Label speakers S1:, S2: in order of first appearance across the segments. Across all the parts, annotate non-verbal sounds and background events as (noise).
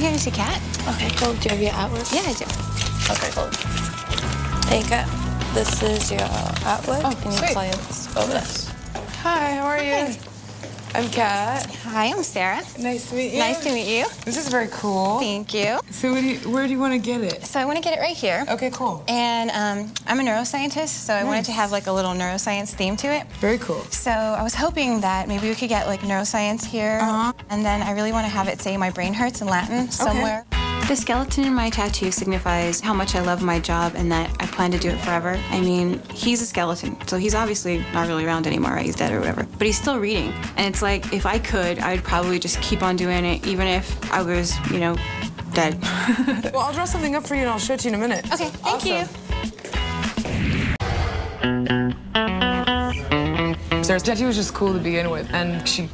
S1: I'm here to see Kat.
S2: Okay, cool. Do you have your artwork?
S1: Yeah, I do.
S2: Okay, cool. Hey, Kat. This is your artwork
S3: Oh,
S2: and your
S3: sweet.
S2: clients over there.
S3: Hi, how are you? I'm Kat.
S1: Hi, I'm Sara.
S3: Nice to meet you.
S1: Nice to meet you.
S3: This is very cool.
S1: Thank you.
S3: So do you, where do you want to get it?
S1: So I want to get it right here.
S3: Okay, cool.
S1: And um, I'm a neuroscientist, so I wanted to have like a little neuroscience theme to it.
S3: Very cool.
S1: So I was hoping that maybe we could get like neuroscience here,
S3: Uh-huh.
S1: and then I really want to have it say "My brain hurts" in Latin somewhere. The skeleton in my tattoo signifies how much I love my job and that I plan to do it forever. I mean, he's a skeleton, so he's obviously not really around anymore, right? He's dead or whatever. But he's still reading. And it's like, if I could, I'd probably just keep on doing it, even if I was, you know, dead. (laughs)
S3: Well, I'll draw something up for you and I'll show it to you in a minute.
S1: okay, thank you.
S3: Sara's tattoo was just cool to begin with, and she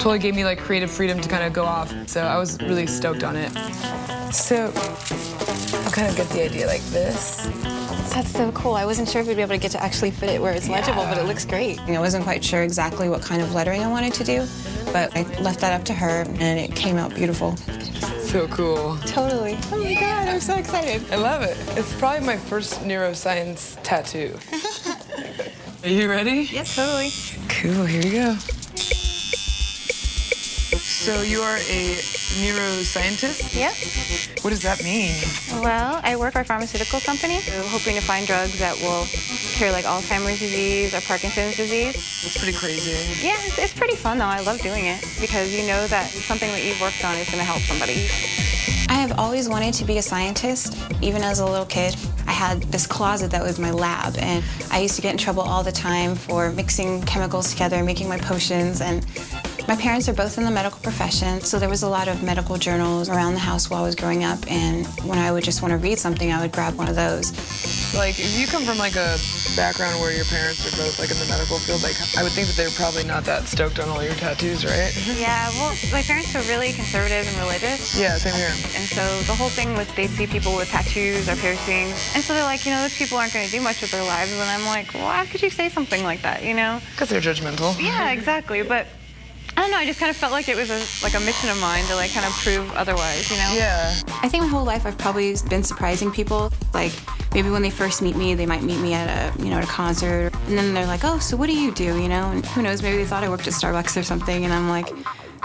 S3: totally gave me like creative freedom to kind of go off. So I was really stoked on it. So I'll kind of get the idea like this.
S1: That's so cool. I wasn't sure if we'd be able to get to actually fit it where it's legible, but it looks great. I wasn't quite sure exactly what kind of lettering I wanted to do, but I left that up to her, and it came out beautiful.
S3: So cool.
S1: Totally. Oh my god, I'm so excited.
S3: I love it. It's probably my first neuroscience tattoo. (laughs) Are you ready?
S1: Yes, totally.
S3: Cool, here you go. So you are a neuroscientist?
S1: Yep.
S3: What does that mean?
S1: Well, I work for a pharmaceutical company, We're hoping to find drugs that will cure like Alzheimer's disease or Parkinson's disease.
S3: It's pretty crazy.
S1: Yeah, it's, it's pretty fun though. I love doing it because you know that something that you've worked on is going to help somebody. I have always wanted to be a scientist, even as a little kid. I had this closet that was my lab, and I used to get in trouble all the time for mixing chemicals together, making my potions, and my parents are both in the medical profession, so there was a lot of medical journals around the house while I was growing up, and when I would just want to read something, I would grab one of those.
S3: Like, if you come from like a background where your parents are both like in the medical field, like I would think that they're probably not that stoked on all your tattoos, right? (laughs)
S1: Yeah, well, my parents were really conservative and religious.
S3: yeah, same here.
S1: And so the whole thing was they'd see people with tattoos or piercings. And so they're like, you know, those people aren't going to do much with their lives. And I'm like, why could you say something like that, you know?
S3: Because they're judgmental.
S1: Yeah, exactly. But I don't know, I just kind of felt like it was a, like a mission of mine to like kind of prove otherwise, you know?
S3: Yeah.
S1: I think my whole life I've probably been surprising people. Like maybe when they first meet me, they might meet me at a you know at a concert, and then they're like, "Oh, so what do you do?" You know, and who knows? Maybe they thought I worked at Starbucks or something, and I'm like.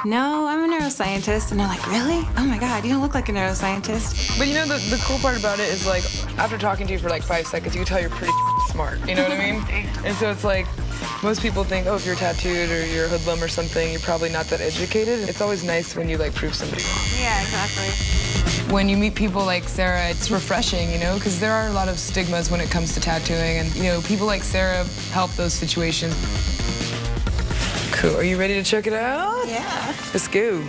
S1: No, I'm a neuroscientist. And they're like, really? Oh my God, you don't look like a neuroscientist.
S3: But you know, the, the cool part about it is like, after talking to you for like five seconds, you can tell you're pretty smart. You know what I mean? (laughs) and so it's like, most people think, oh, if you're tattooed or you're a hoodlum or something, you're probably not that educated. It's always nice when you like prove somebody wrong.
S1: Yeah, exactly.
S3: When you meet people like Sara, it's refreshing, you know, because there are a lot of stigmas when it comes to tattooing, and you know, people like Sara help those situations. Cool. Are you ready to check it out?
S1: Yeah.
S3: Let's go.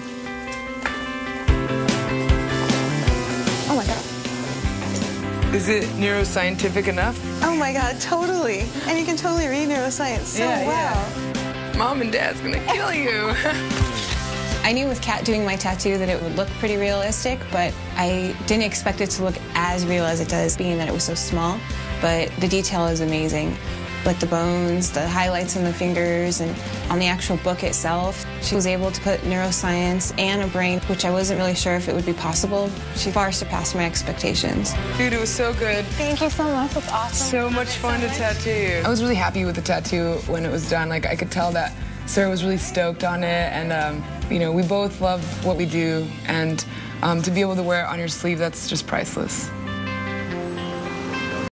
S3: Is it neuroscientific enough?
S1: Oh my God, totally. And you can totally read neuroscience so
S3: Yeah,
S1: well.
S3: yeah. Mom and Dad's gonna kill you. (laughs)
S1: I knew with Kat doing my tattoo that it would look pretty realistic, but I didn't expect it to look as real as it does, being that it was so small. But the detail is amazing. Like the bones, the highlights in the fingers, and on the actual book itself, she was able to put neuroscience and a brain, which I wasn't really sure if it would be possible. She far surpassed my expectations.
S3: Dude, it was so good.
S1: Thank you so much. That's awesome.
S3: So much fun to tattoo. I was really happy with the tattoo when it was done. Like, I could tell that Sara was really stoked on it, and, um, you know, we both love what we do, and um, to be able to wear it on your sleeve, that's just priceless.